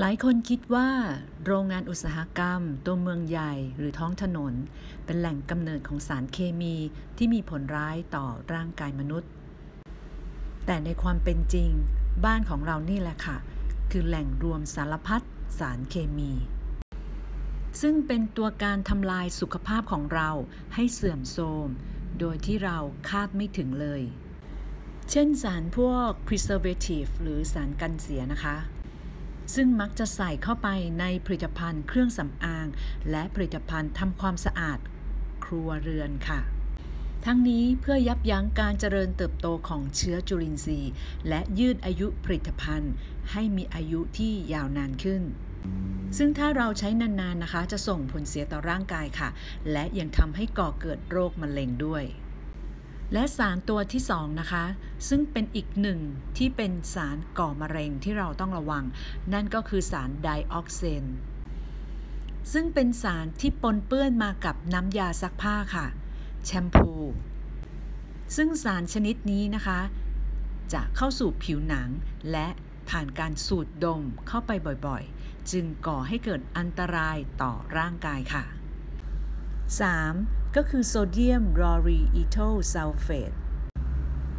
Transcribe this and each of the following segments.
หลายคนคิดว่า โรงงานอุตสาหกรรม ตัวเมืองใหญ่หรือท้องถนน เป็นแหล่งกำเนิดของสารเคมีที่มีผลร้ายต่อร่างกายมนุษย์ แต่ในความเป็นจริง บ้านของเรานี่แหละค่ะ คือแหล่งรวมสารพัดสารเคมี ซึ่งเป็นตัวการทำลายสุขภาพของเราให้เสื่อมโทรม โดยที่เราคาดไม่ถึงเลย เช่นสารพวก preservative หรือสารกันเสียนะคะ ซึ่งมักจะใส่เข้าไปในผลิตภัณฑ์เครื่องสำอาง และผลิตภัณฑ์ทำความสะอาดครัวเรือนค่ะ ทั้งนี้เพื่อยับยั้งการเจริญเติบโตของเชื้อจุลินทรีย์ และยืดอายุผลิตภัณฑ์ ให้มีอายุที่ยาวนานขึ้นซึ่งถ้าเราใช้นานๆนะคะ จะส่งผลเสียต่อร่างกายค่ะ และยังทำให้ก่อเกิดโรคมะเร็งด้วย และสารตัวที่2นะคะ ซึ่งเป็นอีกหนึ่งที่เป็นสารก่อมะเร็งที่เราต้องระวัง นั่นก็คือสารไดออกเซน ซึ่งเป็นสารที่ปนเปื้อนมากับน้ำยาซักผ้าค่ะ แชมพู ซึ่งสารชนิดนี้นะคะ จะเข้าสู่ผิวหนังและผ่านการสูดดมเข้าไปบ่อยๆ จึงก่อให้เกิดอันตรายต่อร่างกายค่ะ 3. ก็คือโซเดียมลอริลอีเทอร์ซัลเฟต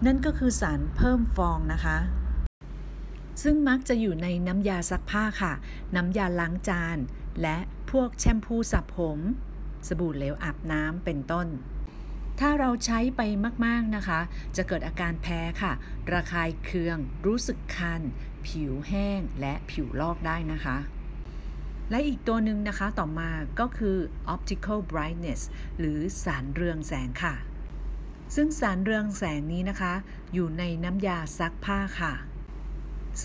นั่นก็คือสารเพิ่มฟองนะคะ ซึ่งมักจะอยู่ในน้ำยาซักผ้าค่ะ น้ำยาล้างจาน และพวกแชมพูสระผม สบู่เหลวอาบน้ำเป็นต้น ถ้าเราใช้ไปมากๆนะคะ จะเกิดอาการแพ้ค่ะ ระคายเคือง รู้สึกคัน ผิวแห้งและผิวลอกได้นะคะ และอีกตัวหนึ่งนะคะต่อมาก็คือ optical brightness หรือสารเรืองแสงค่ะ ซึ่งสารเรืองแสงนี้นะคะ อยู่ในน้ำยาซักผ้าค่ะ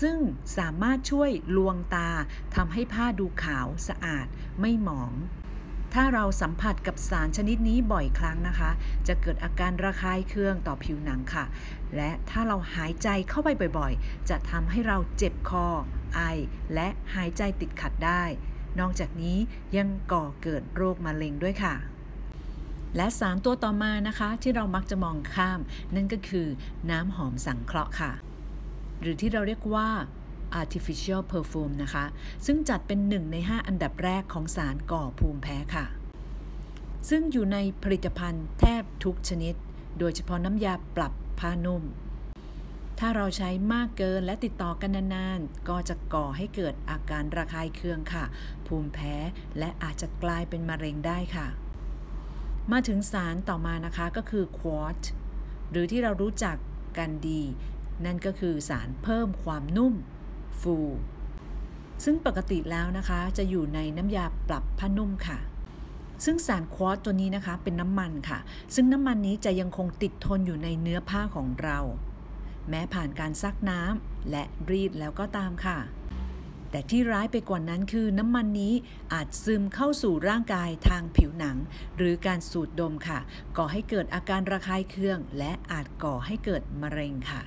ซึ่งสามารถช่วยลวงตาทำให้ผ้าดูขาวสะอาดไม่หมอง ถ้าเราสัมผัสกับสารชนิดนี้บ่อยครั้งนะคะ จะเกิดอาการระคายเคืองต่อผิวหนังค่ะ และถ้าเราหายใจเข้าไปบ่อยๆ จะทำให้เราเจ็บคอ ไอ และหายใจติดขัดได้ นอกจากนี้ยังก่อเกิดโรคมะเร็งด้วยค่ะ และสารตัวต่อมานะคะ ที่เรามักจะมองข้าม นั่นก็คือน้ำหอมสังเคราะห์ค่ะ หรือที่เราเรียกว่า artificial perfume นะคะ ซึ่งจัดเป็นหนึ่งใน 5 อันดับแรกของสารก่อภูมิแพ้ค่ะ ซึ่งอยู่ในผลิตภัณฑ์แทบทุกชนิด โดยเฉพาะน้ำยาปรับผ้านุ่ม ถ้าเราใช้มากเกินและติดต่อกันนานๆ ก็จะก่อให้เกิดอาการระคายเคืองค่ะ ภูมิแพ้และอาจจะกลายเป็นมะเร็งได้ค่ะ มาถึงสารต่อมานะคะก็คือควอตหรือที่เรารู้จักกันดี นั่นก็คือสารเพิ่มความนุ่ม ฟู ซึ่งปกติแล้วนะคะ จะอยู่ในน้ำยาปรับผ้านุ่มค่ะซึ่งสารควอตตัวนี้นะคะเป็นน้ำมันค่ะ ซึ่งน้ำมันนี้จะยังคงติดทนอยู่ในเนื้อผ้าของเรา แม้ผ่านการซักน้ำและรีดแล้วก็ตามค่ะ แต่ที่ร้ายไปกว่านั้นคือน้ำมันนี้อาจซึมเข้าสู่ร่างกายทางผิวหนัง หรือการสูดดมค่ะ ก่อให้เกิดอาการระคายเคือง และอาจก่อให้เกิดมะเร็งค่ะ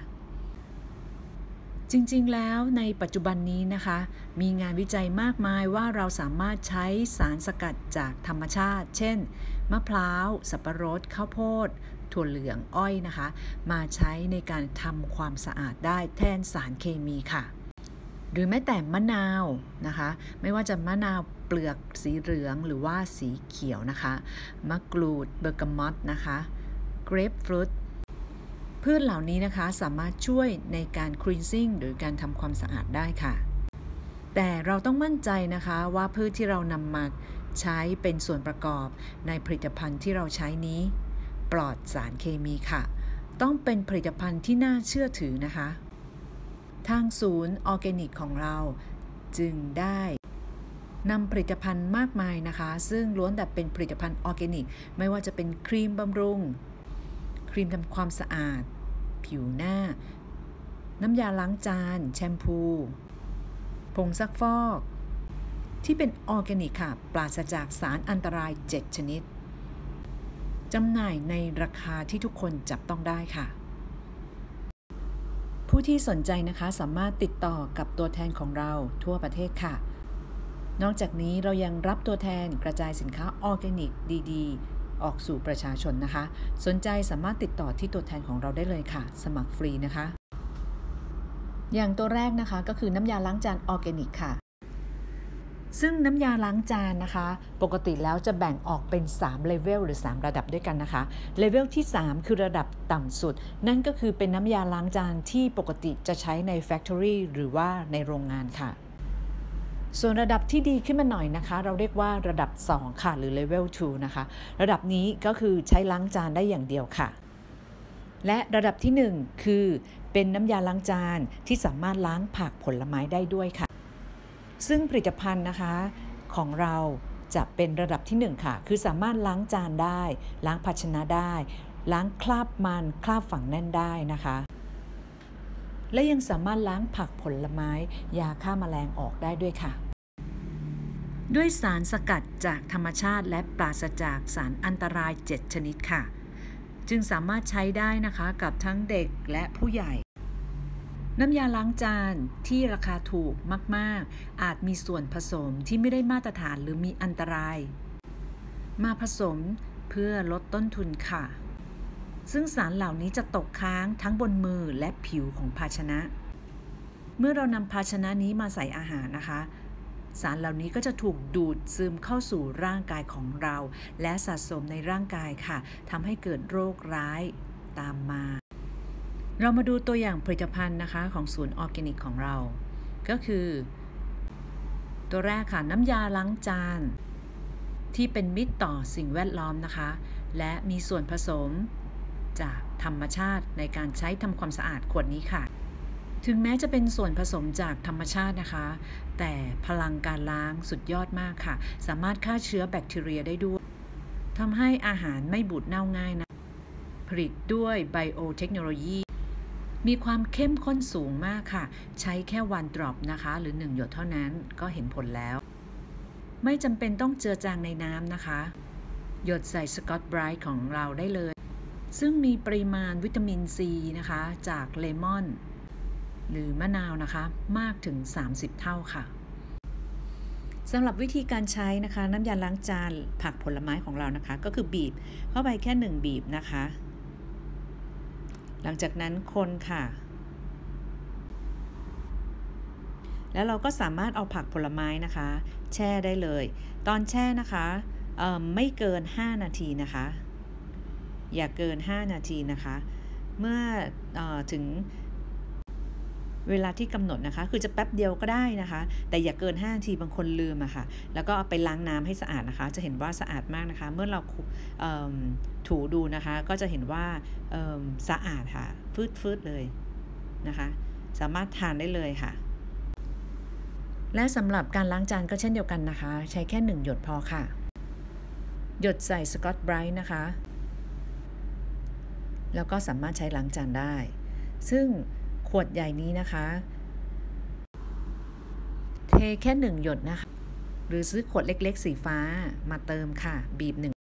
จริง ๆ แล้วในปัจจุบันนี้นะคะ มีงานวิจัยมากมายว่าเราสามารถใช้สารสกัดจากธรรมชาติ เช่น มะพร้าว สับปะรด ข้าวโพด ถั่วเหลืองอ้อยนะคะ มาใช้ในการทำความสะอาดได้แทนสารเคมีค่ะ หรือแม้แต่มะนาวนะคะ ไม่ว่าจะมะนาวเปลือกสีเหลืองหรือว่าสีเขียวนะคะ มะกรูดเบอร์กามอตนะคะเกรปฟรุตพืชเหล่านี้นะคะสามารถช่วยในการคลีนซิ่งหรือการทำความสะอาดได้ค่ะ แต่เราต้องมั่นใจนะคะว่าพืชที่เรานำมาใช้เป็นส่วนประกอบในผลิตภัณฑ์ที่เราใช้นี้ ปลอดสารเคมีค่ะ ต้องเป็นผลิตภัณฑ์ที่น่าเชื่อถือนะคะ ทางศูนย์ออร์แกนิกของเราจึงได้นำผลิตภัณฑ์มากมายนะคะ ซึ่งล้วนแต่เป็นผลิตภัณฑ์ออร์แกนิก ไม่ว่าจะเป็นครีมบำรุง ครีมทำความสะอาด ผิวหน้า น้ำยาล้างจาน แชมพู ผงซักฟอก ที่เป็นออร์แกนิกค่ะ ปราศจากสารอันตราย 7 ชนิด จำหน่ายในราคาที่ทุกคนจับต้องได้ค่ะ ผู้ที่สนใจนะคะสามารถติดต่อกับตัวแทนของเราทั่วประเทศค่ะ นอกจากนี้เรายังรับตัวแทนกระจายสินค้าออร์แกนิกดีๆ ออกสู่ประชาชนนะคะ สนใจสามารถติดต่อที่ตัวแทนของเราได้เลยค่ะ สมัครฟรีนะคะ อย่างตัวแรกนะคะก็คือน้ำยาล้างจานออร์แกนิกค่ะ ซึ่งน้ำยาล้างจานนะคะ ปกติแล้วจะแบ่งออกเป็น3เลเวลหรือ 3 ระดับด้วยกันนะคะเลเวลที่ 3 คือระดับต่ำสุด นั่นก็คือเป็นน้ำยาล้างจานที่ปกติจะใช้ใน Factory หรือว่าในโรงงานค่ะ ส่วนระดับที่ดีขึ้นมาหน่อยนะคะ เราเรียกว่าระดับ 2 ค่ะ หรือ level 2นะคะ ระดับนี้ก็คือใช้ล้างจานได้อย่างเดียวค่ะ และระดับที่ 1 คือเป็นน้ำยาล้างจานที่สามารถล้างผักผลไม้ได้ด้วยค่ะ ซึ่งผลิตภัณฑ์นะคะของเราจะเป็นระดับที่ 1 ค่ะ คือสามารถล้างจานได้ ล้างภาชนะได้ ล้างคราบมันคราบฝังแน่นได้นะคะ และยังสามารถล้างผักผลไม้ ยาฆ่ามาแมลงออกได้ด้วยค่ะ ด้วยสารสกัดจากธรรมชาติและปราศจากสารอันตราย 7 ชนิดค่ะ จึงสามารถใช้ได้นะคะกับทั้งเด็กและผู้ใหญ่ น้ำยาล้างจานที่ราคาถูกมาก ๆ อาจมีส่วนผสมที่ไม่ได้มาตรฐานหรือมีอันตราย มาผสมเพื่อลดต้นทุนค่ะ ซึ่งสารเหล่านี้จะตกค้างทั้งบนมือและผิวของภาชนะ เมื่อเรานำภาชนะนี้มาใส่อาหารนะคะ สารเหล่านี้ก็จะถูกดูดซึมเข้าสู่ร่างกายของเรา และสะสมในร่างกายค่ะทำให้เกิดโรคร้ายตามมา เรามาดูตัวอย่างผลิตภัณฑ์นะคะของศูนย์ออร์แกนิกของเรา ก็คือ ตัวแรกค่ะ น้ำยาล้างจาน ที่เป็นมิตรต่อสิ่งแวดล้อมนะคะ และมีส่วนผสมจากธรรมชาติในการใช้ทำความสะอาดขวดนี้ค่ะ ถึงแม้จะเป็นส่วนผสมจากธรรมชาตินะคะ แต่พลังการล้างสุดยอดมากค่ะ สามารถฆ่าเชื้อแบคทีเรียได้ด้วยทำให้อาหารไม่บูดเน่าง่ายนะ ผลิตด้วยไบโอเทคโนโลยี มีความเข้มข้นสูงมากค่ะ ใช้แค่วันดรอปนะคะ หรือ 1 หยดเท่านั้นก็เห็นผลแล้ว ไม่จำเป็นต้องเจือจางในน้ำนะคะ หยดใส่สกอตไบรท์ของเราได้เลย ซึ่งมีปริมาณวิตามินซีนะคะ จากเลมอน หรือมะนาวนะคะ มากถึง 30 เท่าค่ะสำหรับวิธีการใช้นะคะ น้ำยาล้างจานผักผลไม้ของเรานะคะ ก็คือบีบเข้าไปแค่ 1 บีบนะคะ หลังจากนั้นคนค่ะ แล้วเราก็สามารถเอาผักผลไม้นะคะ แช่ได้เลย ตอนแช่นะคะไม่เกิน 5 นาทีนะคะ อย่าเกิน 5 นาทีนะคะ เมื่ออถึง เวลาที่กำหนดนะคะ คือจะแป๊บเดียวก็ได้นะคะ แต่อย่าเกิน5นาทีบางคนลืมอะคะ่ะ แล้วก็เอาไปล้างน้ำให้สะอาดนะคะ จะเห็นว่าสะอาดมากนะคะ เมื่อเราถูดูนะคะ ก็จะเห็นว่าสะอาดค่ะ ฟืดฟืดเลยนะคะ สามารถทานได้เลยค่ะและสำหรับการล้างจานก็เช่นเดียวกันนะคะ ใช้แค่1หยดพอค่ะ หยดใส่สกอตไบรท์นะคะ แล้วก็สามารถใช้ล้างจานได้ ซึ่ง วดใหญ่นี้นะคะ เทแค่หนึ่งหยดนะคะ หรือซื้อขวดเล็กๆ สีฟ้ามาเติมค่ะ บีบหนึ่ง